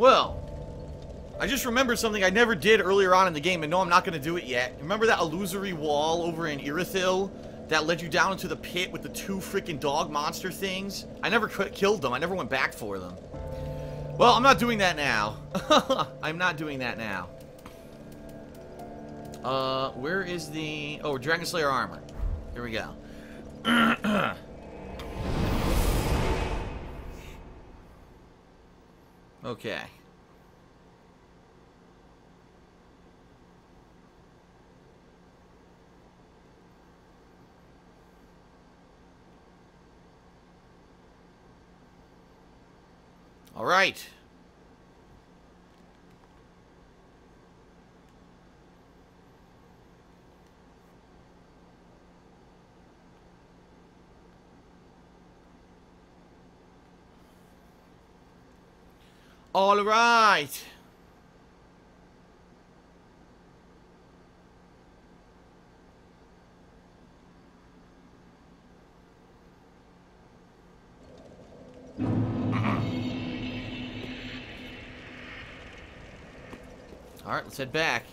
Well, I just remembered something I never did earlier on in the game, and no, I'm not going to do it yet. Remember that illusory wall over in Irithyll that led you down into the pit with the two freaking dog monster things? I never killed them. I never went back for them. Well, I'm not doing that now. I'm not doing that now. Uh, where is the... Oh, Dragon Slayer armor. Here we go. okay. All right. All right. Alright, let's head back.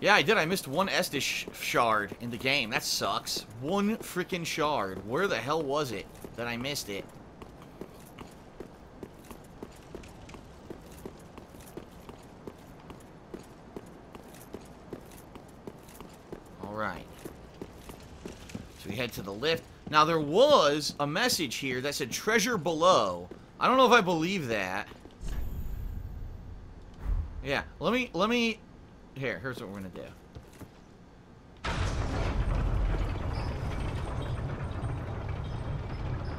Yeah, I did. I missed one Estus shard in the game. That sucks. One freaking shard. Where the hell was it that I missed it? Alright. So we head to the lift. Now, there was a message here that said treasure below. I don't know if I believe that. Yeah, let me, let me, here, here's what we're gonna do.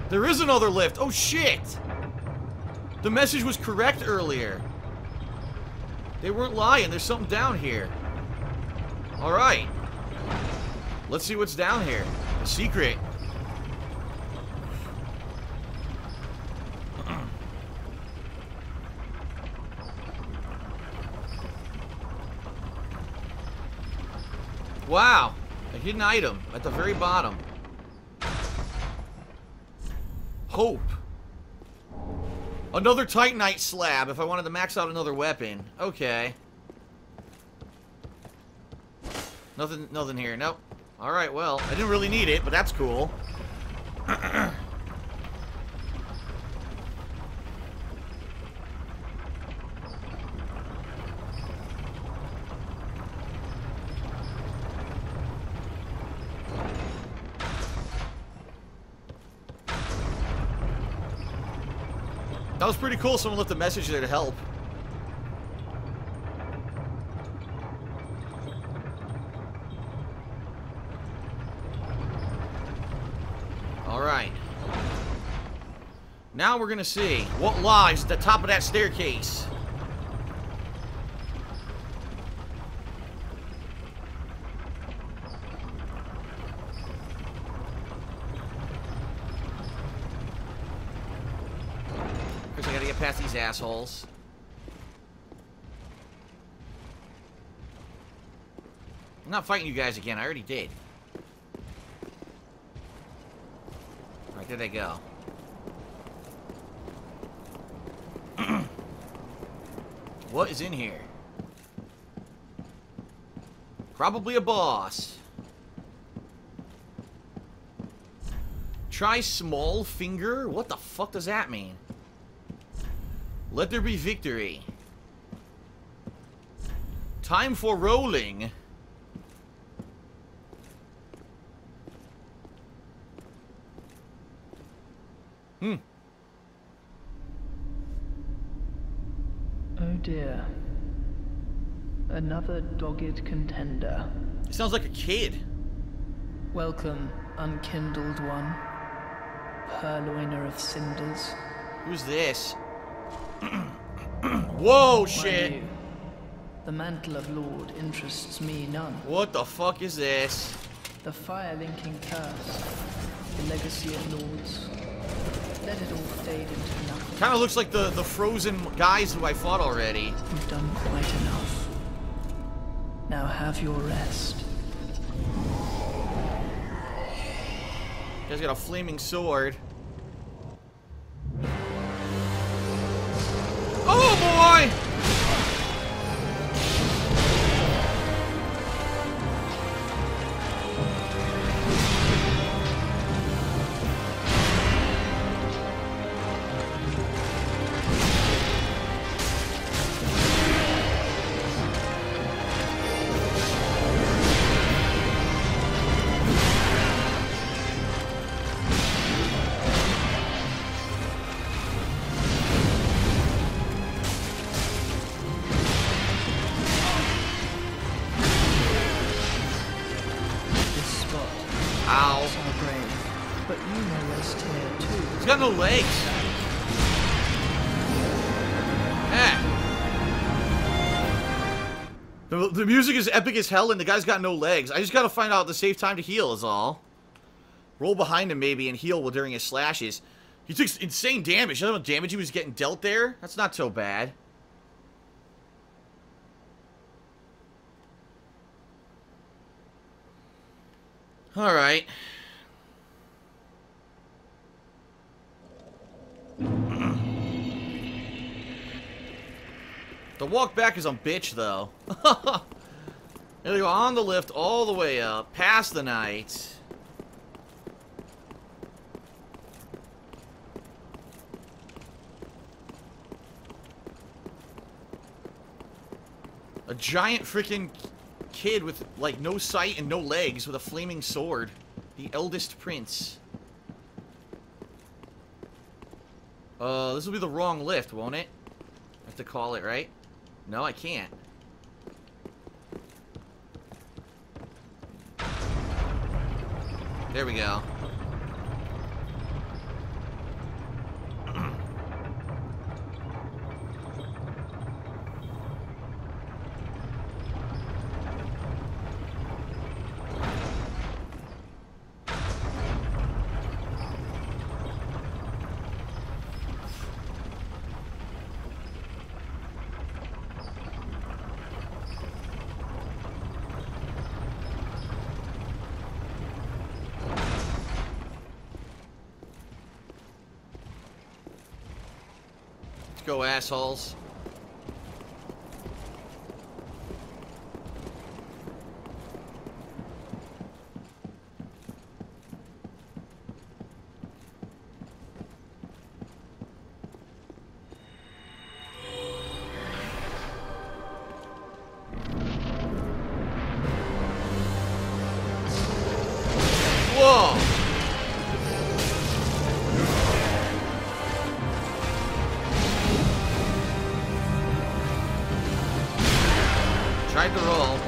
There is another lift. Oh, shit! The message was correct earlier. They weren't lying. There's something down here. Alright. Let's see what's down here. Secret. Wow. A hidden item at the very bottom. Hope. Another Titanite slab if I wanted to max out another weapon. Okay. Nothing, nothing here. Nope. Alright, well, I didn't really need it, but that's cool. That was pretty cool. Someone left a message there to help. Alright. Now we're gonna see what lies at the top of that staircase. I gotta get past these assholes. I'm not fighting you guys again. I already did. Alright, there they go. What is in here? Probably a boss. Try small finger? What the fuck does that mean? Let there be victory. Time for rolling. Hmm. Oh dear. Another dogged contender. It sounds like a kid. Welcome, unkindled one. Purloiner of cinders. Who's this? Whoa, shit. you? The mantle of Lord interests me none. What the fuck is this? The fire-linking curse. The legacy of lords. Let it all fade into nothing. Kind of looks like the, the frozen guys who I fought already. You've done quite enough. Now have your rest. Guy's got a flaming sword. No legs. Eh. The, the music is epic as hell, and the guy's got no legs. I just gotta find out the safe time to heal is all. Roll behind him maybe and heal while during his slashes. He took insane damage. You know how damage he was getting dealt there? That's not so bad. Alright. The walk back is a bitch, though. there we go, on the lift, all the way up, past the knight. A giant freaking kid with, like, no sight and no legs with a flaming sword. The eldest prince. Uh, this will be the wrong lift, won't it? I have to call it, right? No, I can't. There we go. Let's assholes. Tried to roll.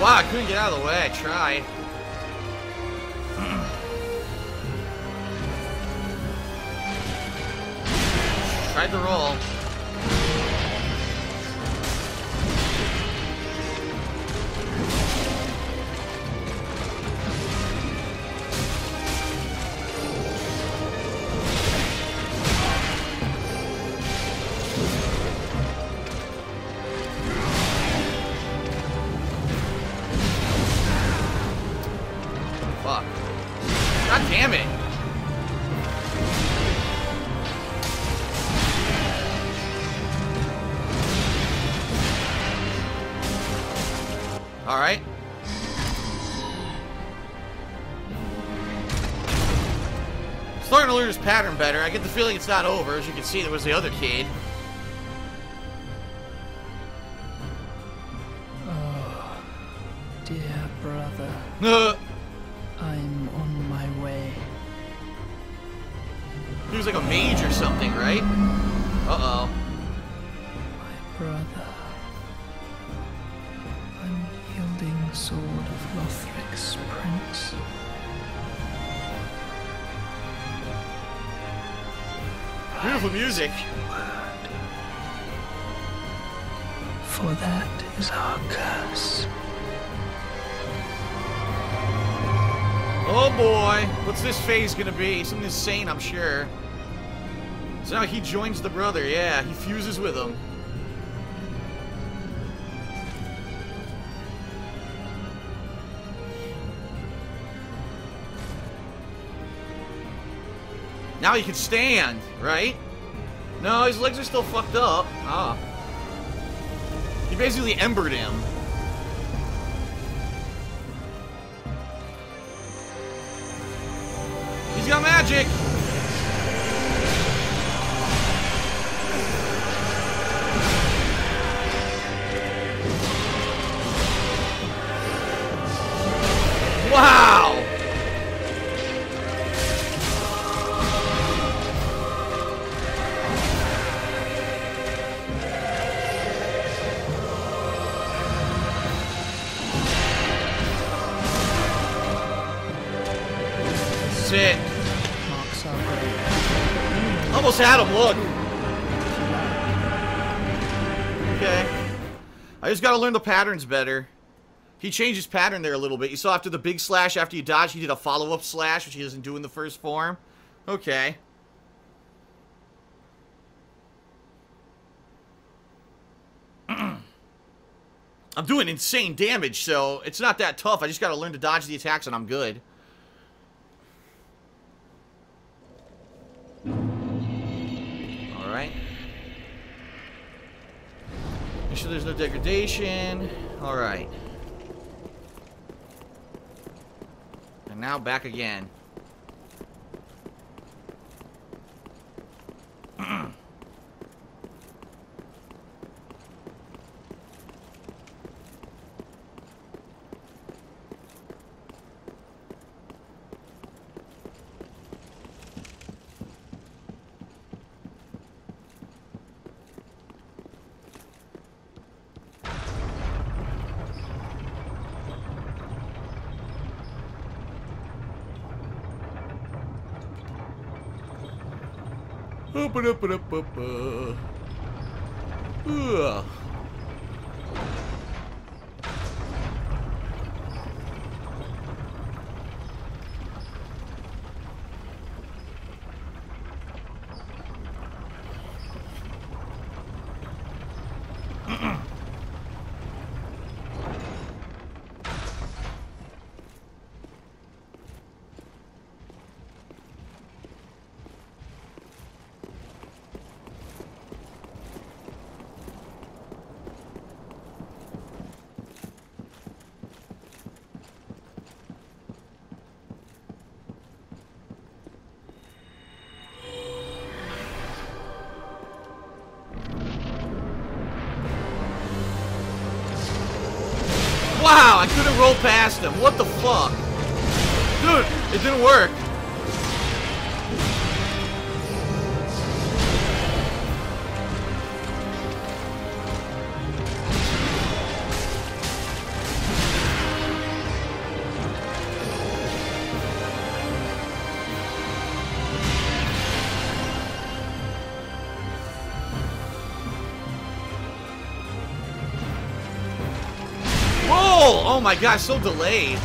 Wow, I couldn't get out of the way. I tried. tried to roll. Starting to learn his pattern better. I get the feeling it's not over. As you can see, there was the other kid. Oh, Dear brother, Uh, I'm on my way. he was like a mage or something, right? Uh-oh. beautiful music. For that is our curse. Oh boy, what's this phase gonna be? Something insane, I'm sure. So now he joins the brother, yeah, he fuses with him. Now he can stand, right? No, his legs are still fucked up. Ah. He basically embered him. He's got magic! Our grave. Almost had him, look. Okay. I just gotta learn the patterns better. He changed his pattern there a little bit. You saw after the big slash, after you dodge, he did a follow-up slash, which he doesn't do in the first form. Okay. I'm doing insane damage, so it's not that tough. I just gotta learn to dodge the attacks and I'm good. Make sure there's no degradation. Alright. And now back again. Ugh. Roll past him. What the fuck? Dude, it didn't work. Whoa! Oh my gosh, so delayed.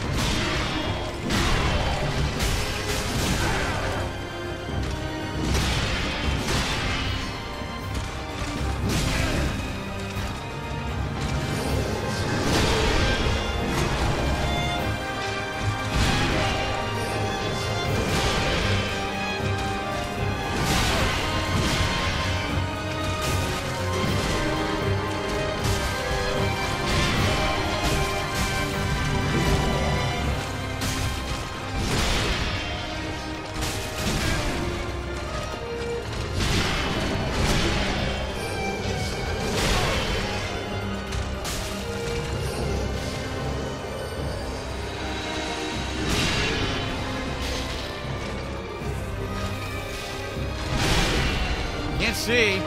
See.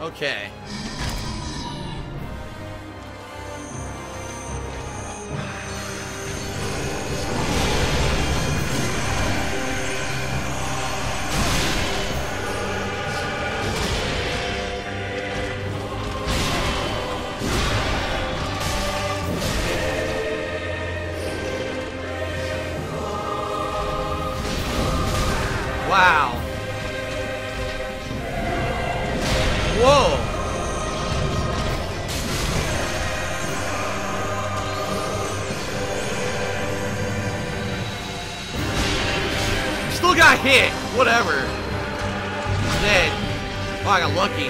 Okay. Got hit. Whatever. Dead. Oh, I got lucky.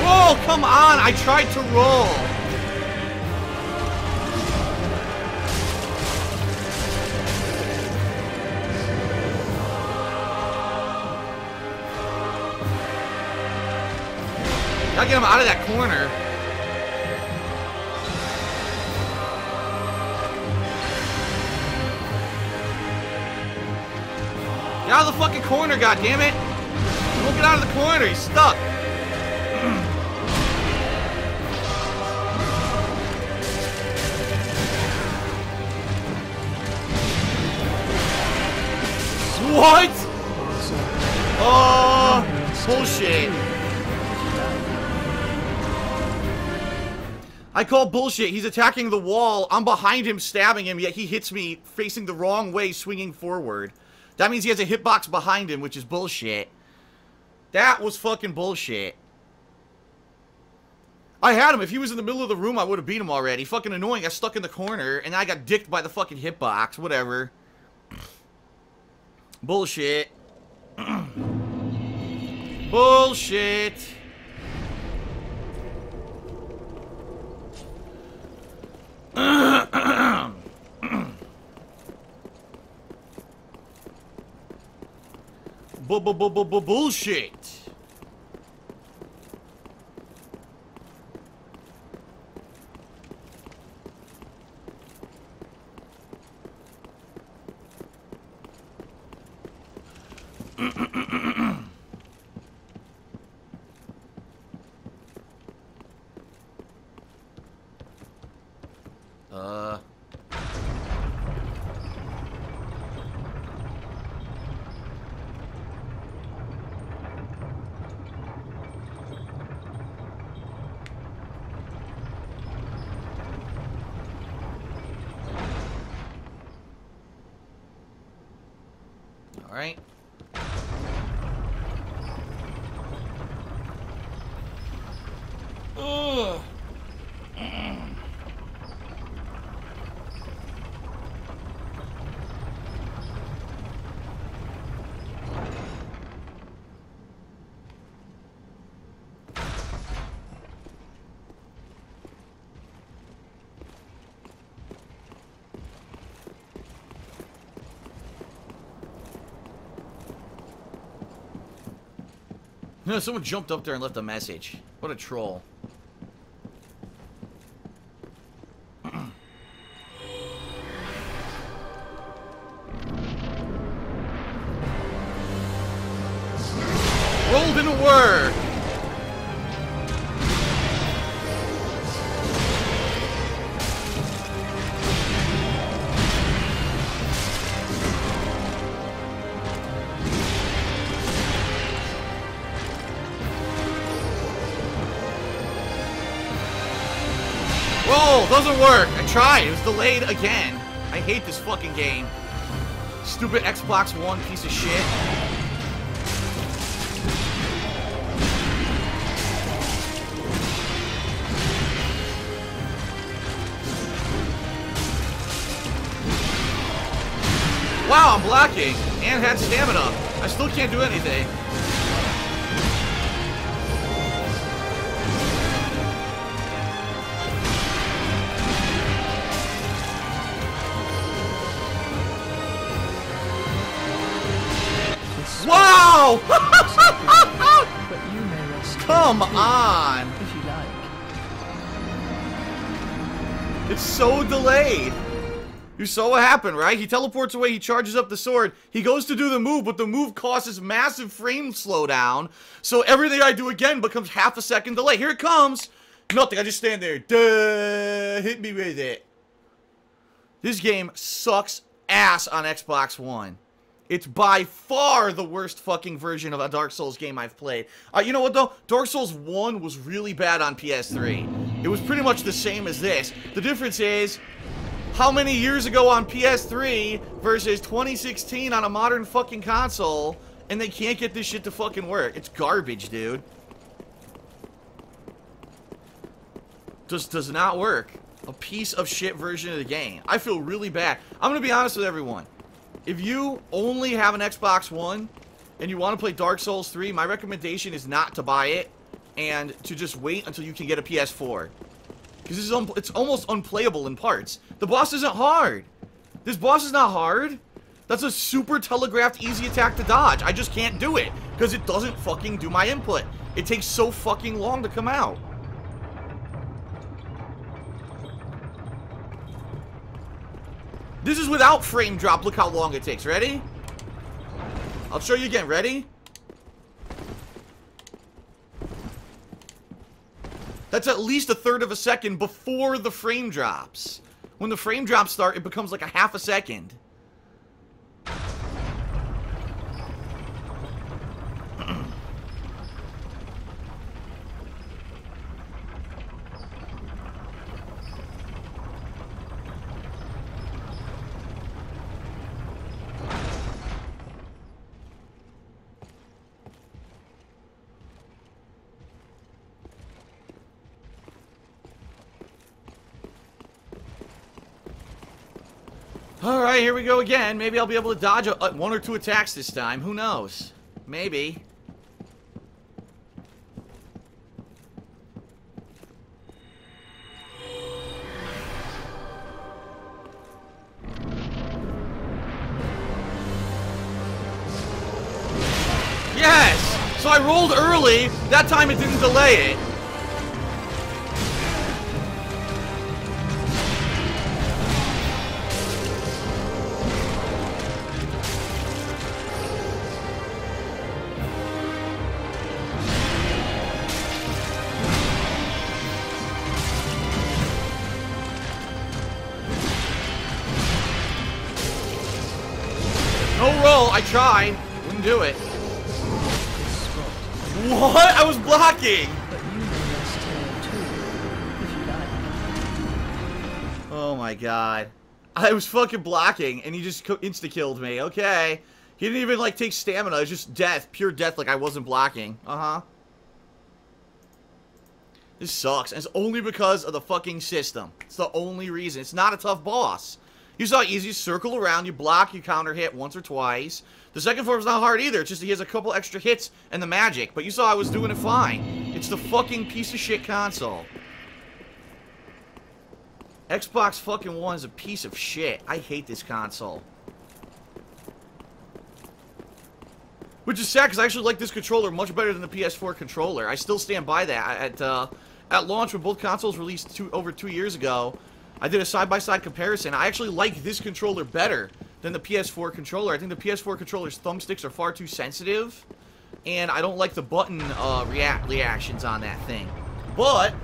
Whoa, come on! I tried to roll. Gotta get him out of that corner. Get out of the fucking corner, goddammit! Don't get out of the corner, he's stuck! what? Oh, bullshit. I call bullshit. He's attacking the wall. I'm behind him, stabbing him, yet he hits me facing the wrong way, swinging forward. That means he has a hitbox behind him, which is bullshit. That was fucking bullshit. I had him. If he was in the middle of the room, I would have beat him already. Fucking annoying. I stuck in the corner, and I got dicked by the fucking hitbox. Whatever. Bullshit. Bullshit. Bub buh buh bullshit. uh. All right. Ugh. No, someone jumped up there and left a message. What a troll. Whoa, doesn't work. I tried. It was delayed again. I hate this fucking game. Stupid Xbox One piece of shit. Wow, I'm blocking and had stamina. I still can't do anything. Wow! But you may rest Come on! If you like. It's so delayed. You saw what happened, right? He teleports away, he charges up the sword, he goes to do the move, but the move causes massive frame slowdown, so everything I do again becomes half a second delay. Here it comes! Nothing, I just stand there. Duh, hit me with it. This game sucks ass on Xbox One. It's by far the worst fucking version of a Dark Souls game I've played. Uh, you know what though? Dark Souls 1 was really bad on PS3. It was pretty much the same as this. The difference is, how many years ago on PS3 versus 2016 on a modern fucking console, and they can't get this shit to fucking work. It's garbage, dude. Just does not work. A piece of shit version of the game. I feel really bad. I'm gonna be honest with everyone. If you only have an Xbox One and you want to play Dark Souls 3, my recommendation is not to buy it and to just wait until you can get a PS4. Because it's almost unplayable in parts. The boss isn't hard. This boss is not hard. That's a super telegraphed easy attack to dodge. I just can't do it. Because it doesn't fucking do my input. It takes so fucking long to come out. This is without frame drop. Look how long it takes. Ready? I'll show you again. Ready? That's at least a third of a second before the frame drops. When the frame drops start, it becomes like a half a second. Here we go again. Maybe I'll be able to dodge a, a, one or two attacks this time. Who knows? Maybe. Yes! So I rolled early. That time it didn't delay it. Tried. Wouldn't do it. What? I was blocking! Oh my god. I was fucking blocking, and he just insta-killed me. Okay. He didn't even, like, take stamina. It was just death. Pure death like I wasn't blocking. Uh-huh. This sucks. And it's only because of the fucking system. It's the only reason. It's not a tough boss. You saw easy. Circle around. You block. You counter hit once or twice. The second form is not hard either. It's just he has a couple extra hits and the magic. But you saw I was doing it fine. It's the fucking piece of shit console. Xbox fucking One is a piece of shit. I hate this console. Which is sad, because I actually like this controller much better than the PS4 controller. I still stand by that. At, uh, at launch, when both consoles released two, over two years ago, I did a side-by-side -side comparison. I actually like this controller better than the PS4 controller. I think the PS4 controller's thumbsticks are far too sensitive, and I don't like the button uh, react reactions on that thing. But,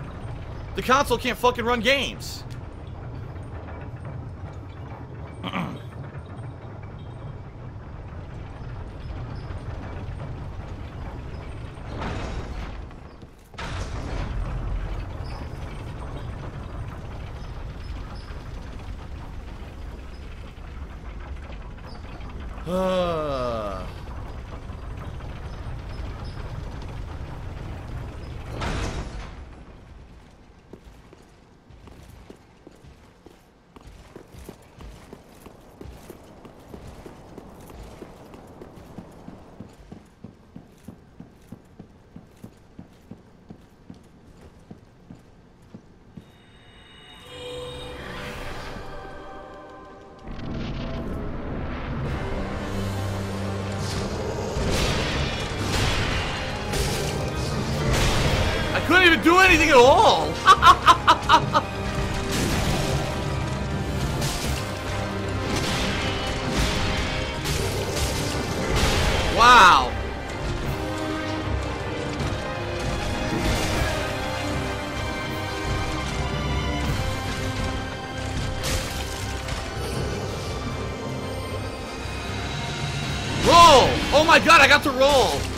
the console can't fucking run games. Do anything at all! wow! Roll! Oh my god, I got to roll!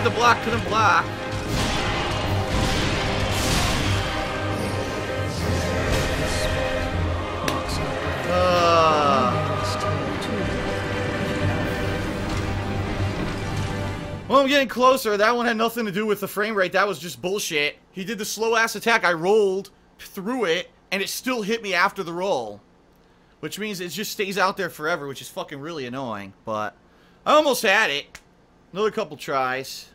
Tried to block, couldn't block. Uh, well, I'm getting closer. That one had nothing to do with the frame rate. That was just bullshit. He did the slow ass attack. I rolled through it, and it still hit me after the roll. Which means it just stays out there forever, which is fucking really annoying. But I almost had it. Another couple tries.